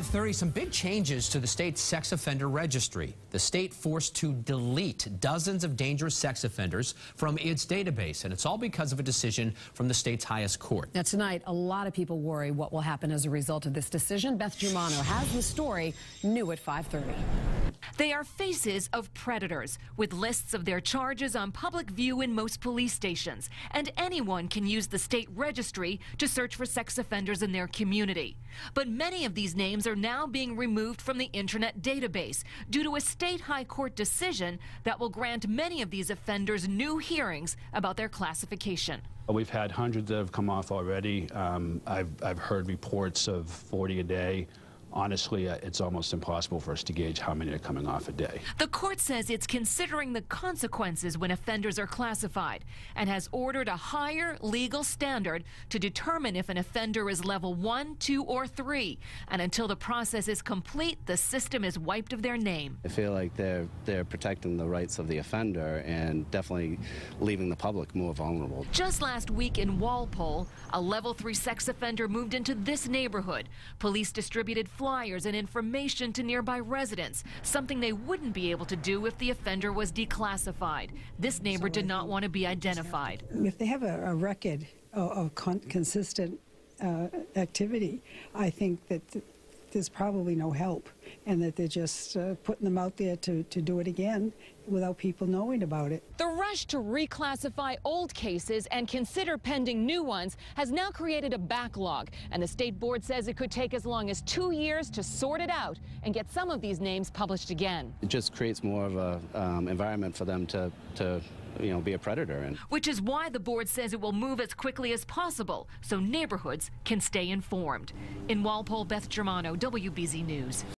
530, some big changes to the state's sex offender registry. The state forced to delete dozens of dangerous sex offenders from its database, and it's all because of a decision from the state's highest court. Now, tonight, a lot of people worry what will happen as a result of this decision. Beth Germano has the story new at 530. They are faces of predators with lists of their charges on public view in most police stations. And anyone can use the state registry to search for sex offenders in their community. But many of these names are now being removed from the internet database due to a state high court decision that will grant many of these offenders new hearings about their classification. We've had hundreds that have come off already. Um, I've, I've heard reports of 40 a day honestly, uh, it's almost impossible for us to gauge how many are coming off a day. The court says it's considering the consequences when offenders are classified and has ordered a higher legal standard to determine if an offender is level one, two, or three. And until the process is complete, the system is wiped of their name. I feel like they're they're protecting the rights of the offender and definitely leaving the public more vulnerable. Just last week in Walpole, a level three sex offender moved into this neighborhood. Police distributed flyers and information to nearby residents, something they wouldn't be able to do if the offender was declassified. This neighbor did not want to be identified. If they have a, a record of, of con consistent uh, activity, I think that there's probably no help and that they're just uh, putting them out there to, to do it again without people knowing about it. The rush to reclassify old cases and consider pending new ones has now created a backlog, and the state board says it could take as long as two years to sort it out and get some of these names published again. It just creates more of a um, environment for them to, to you know, be a predator in. Which is why the board says it will move as quickly as possible so neighborhoods can stay informed. In Walpole, Beth Germano, WBZ News.